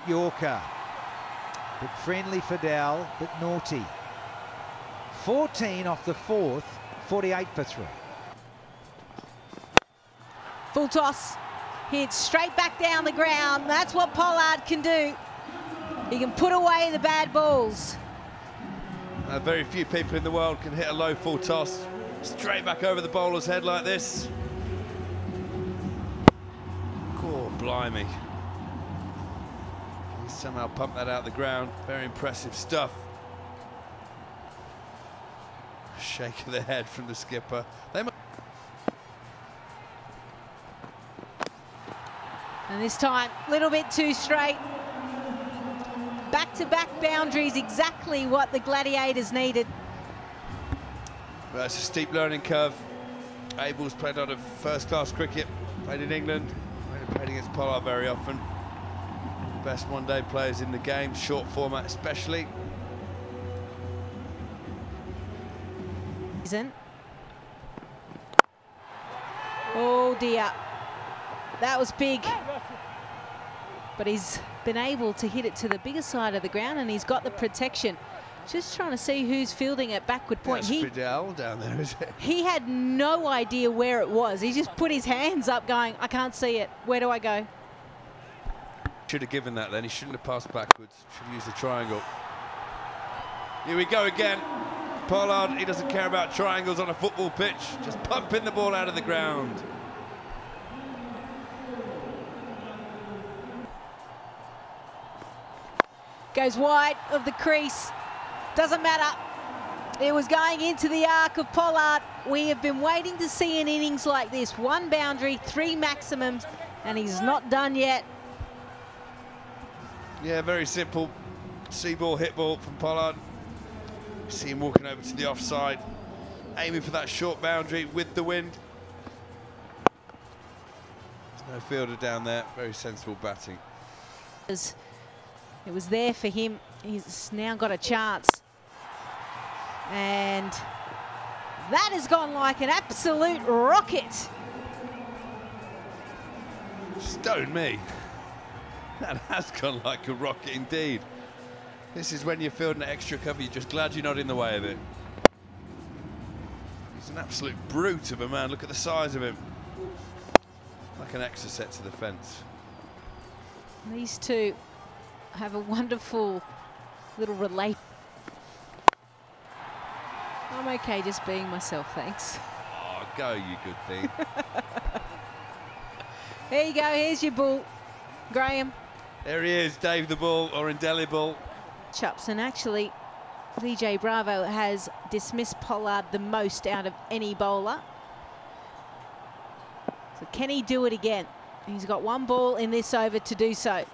Went Yorker. But friendly for Dowell, but naughty. 14 off the fourth, 48 for three. Full toss. Hit straight back down the ground. That's what Pollard can do. He can put away the bad balls. Uh, very few people in the world can hit a low full toss straight back over the bowler's head like this. Oh, blimey. Somehow pumped that out of the ground. Very impressive stuff. Shake of the head from the skipper. They and this time, a little bit too straight. Back-to-back -back boundaries, exactly what the Gladiators needed. Well, it's a steep learning curve. Abel's played out of first-class cricket, played in England, played against Pollard very often. Best one-day players in the game, short format especially. Oh dear, that was big. But he's been able to hit it to the bigger side of the ground and he's got the protection. Just trying to see who's fielding at backward point. That's he, Fidel down there, is it? He had no idea where it was. He just put his hands up going, I can't see it. Where do I go? Should have given that then. He shouldn't have passed backwards. Should have used the triangle. Here we go again. Pollard, he doesn't care about triangles on a football pitch. Just pumping the ball out of the ground. Goes wide of the crease. Doesn't matter. It was going into the arc of Pollard. We have been waiting to see an innings like this. One boundary, three maximums, and he's not done yet. Yeah, very simple. See ball, hit ball from Pollard. See him walking over to the offside, aiming for that short boundary with the wind. There's no fielder down there. Very sensible batting. It was there for him. He's now got a chance. And that has gone like an absolute rocket. Stone me. That has gone like a rocket indeed. This is when you're fielding an extra cover, you're just glad you're not in the way of it. He's an absolute brute of a man. Look at the size of him. Like an extra set to the fence. These two have a wonderful little relate. I'm okay just being myself, thanks. Oh, go, you good thing. there you go, here's your bull, Graham. There he is, Dave the Bull, or Indelible. Chups, and actually, DJ Bravo has dismissed Pollard the most out of any bowler. So can he do it again? He's got one ball in this over to do so.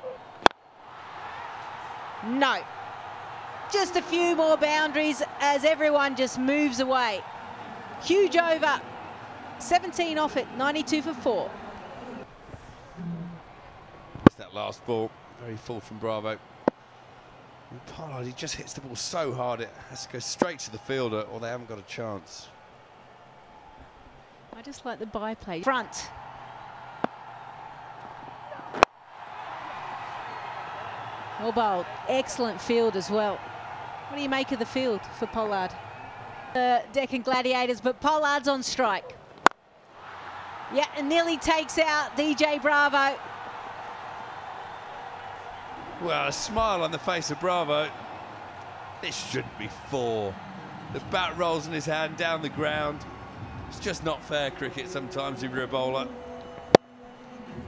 No. Just a few more boundaries as everyone just moves away. Huge over. 17 off it, 92 for 4 last ball, very full from Bravo. And Pollard, he just hits the ball so hard it has to go straight to the fielder or they haven't got a chance. I just like the byplay. Front. Well. Excellent field as well. What do you make of the field for Pollard? The Deccan Gladiators, but Pollard's on strike. Yeah, and nearly takes out DJ Bravo. Well, a smile on the face of Bravo. This shouldn't be four. The bat rolls in his hand down the ground. It's just not fair cricket sometimes if you're a bowler.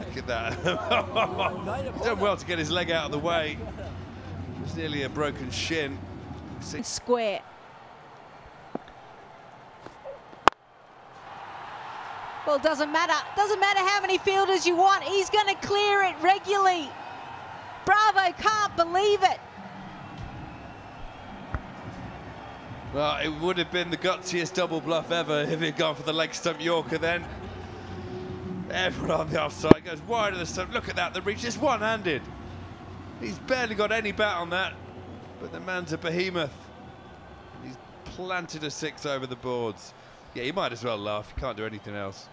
Look at that. He's done well to get his leg out of the way. It's nearly a broken shin. Square. Well, doesn't matter. Doesn't matter how many fielders you want. He's going to clear it regularly. Bravo can't believe it. Well, it would have been the gutsiest double bluff ever if he'd gone for the leg stump Yorker then. Everyone on the offside goes wide of the stump. Look at that, the reach is one-handed. He's barely got any bat on that, but the man's a behemoth. He's planted a six over the boards. Yeah, you might as well laugh. You can't do anything else.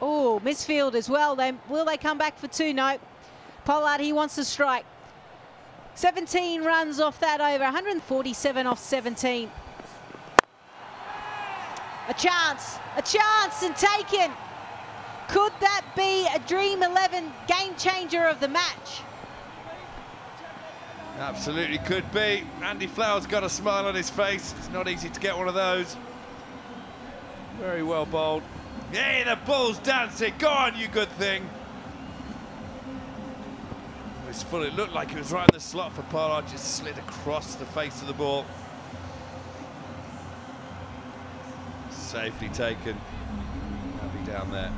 Oh, misfield as well. They, will they come back for two? No. Pollard, he wants to strike. 17 runs off that over, 147 off 17. A chance, a chance and taken. Could that be a Dream 11 game changer of the match? Absolutely could be. Andy Flower's got a smile on his face. It's not easy to get one of those. Very well bowled. Hey, the ball's dancing. Go on, you good thing. It's full. It looked like it was right in the slot for Pollard. Just slid across the face of the ball. Safely taken. Happy down there.